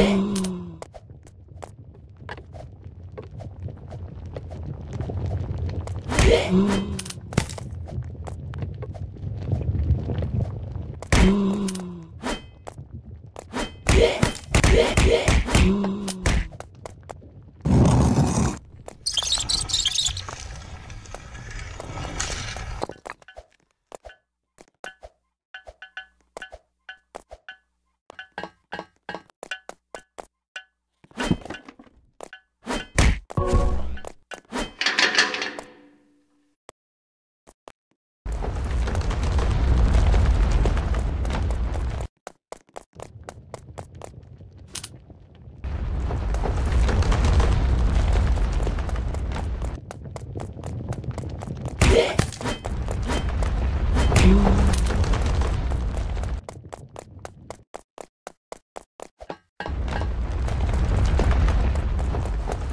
Siempre.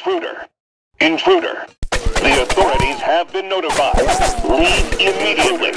Intruder! Intruder! The authorities have been notified. Leave immediately.